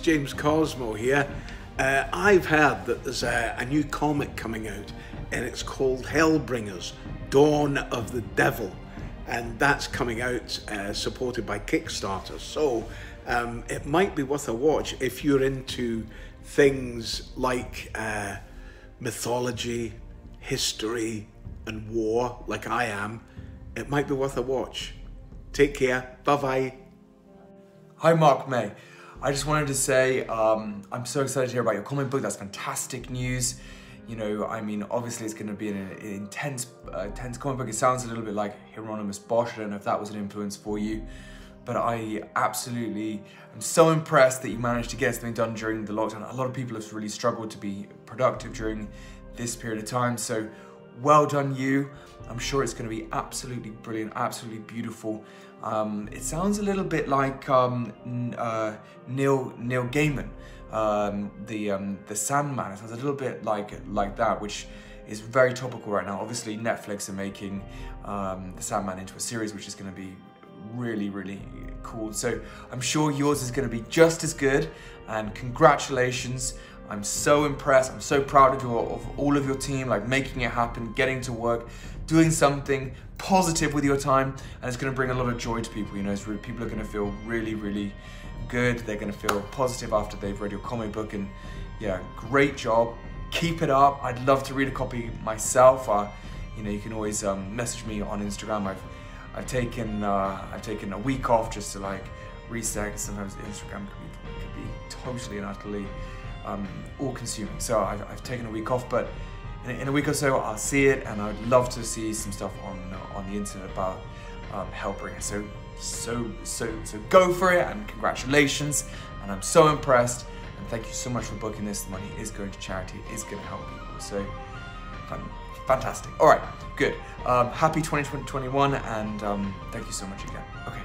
James Cosmo here. Uh, I've heard that there's a, a new comic coming out and it's called Hellbringers Dawn of the Devil. And that's coming out uh, supported by Kickstarter. So um, it might be worth a watch if you're into things like uh, mythology, history, and war, like I am. It might be worth a watch. Take care. Bye bye. Hi, Mark May. I just wanted to say um, I'm so excited to hear about your comic book. That's fantastic news. You know, I mean, obviously it's going to be an, an intense, uh, intense comic book. It sounds a little bit like Hieronymus Bosch. I don't know if that was an influence for you, but I absolutely am so impressed that you managed to get something done during the lockdown. A lot of people have really struggled to be productive during this period of time. So well done you. I'm sure it's going to be absolutely brilliant, absolutely beautiful. Um, it sounds a little bit like um, uh, Neil Neil Gaiman, um, the um, the Sandman. It sounds a little bit like like that, which is very topical right now. Obviously, Netflix are making um, the Sandman into a series, which is going to be really really cool. So I'm sure yours is going to be just as good. And congratulations. I'm so impressed. I'm so proud of, your, of all of your team, like making it happen, getting to work, doing something positive with your time, and it's going to bring a lot of joy to people. You know, really, people are going to feel really, really good. They're going to feel positive after they've read your comic book, and yeah, great job. Keep it up. I'd love to read a copy myself. Uh, you know, you can always um, message me on Instagram. I've I've taken uh, I've taken a week off just to like reset. Sometimes Instagram can be, can be totally and utterly um, all consuming. So I've, I've, taken a week off, but in a, in a, week or so I'll see it, and I'd love to see some stuff on on the internet about um, Hellbringer. So so so so go for it, and congratulations! And I'm so impressed, and thank you so much for booking this. The money is going to charity. It is going to help people. So fantastic. All right, good. Um, happy 2021, and um, thank you so much again. Okay.